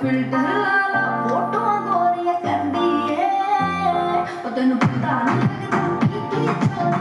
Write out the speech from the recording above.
filter ला ला photo गोरिया कर दी है तेन पता नहीं लगता की की